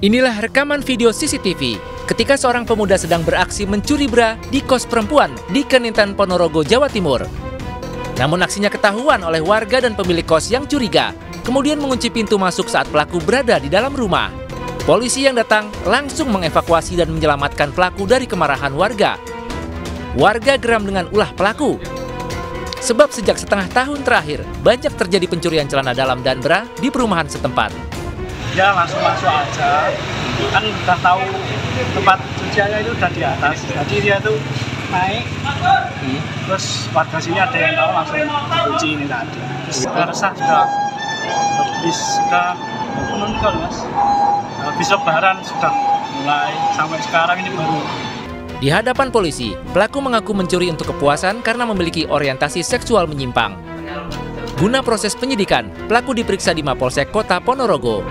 Inilah rekaman video CCTV ketika seorang pemuda sedang beraksi mencuri bra di kos perempuan di Kenintan Ponorogo, Jawa Timur. Namun aksinya ketahuan oleh warga dan pemilik kos yang curiga, kemudian mengunci pintu masuk saat pelaku berada di dalam rumah. Polisi yang datang langsung mengevakuasi dan menyelamatkan pelaku dari kemarahan warga. Warga geram dengan ulah pelaku. Sebab sejak setengah tahun terakhir, banyak terjadi pencurian celana dalam dan bra di perumahan setempat dia langsung masuk aja. Kan udah tahu tempat cuciannya itu udah di atas. Jadi dia tuh naik. Terus warga sini ada yang tahu langsung cuci ini tadi. Terus sudah resah sudah habis sudah meninggal mas. Habis lebaran sudah mulai sampai sekarang ini baru. Di hadapan polisi, pelaku mengaku mencuri untuk kepuasan karena memiliki orientasi seksual menyimpang. Guna proses penyidikan, pelaku diperiksa di Mapolsek Kota Ponorogo.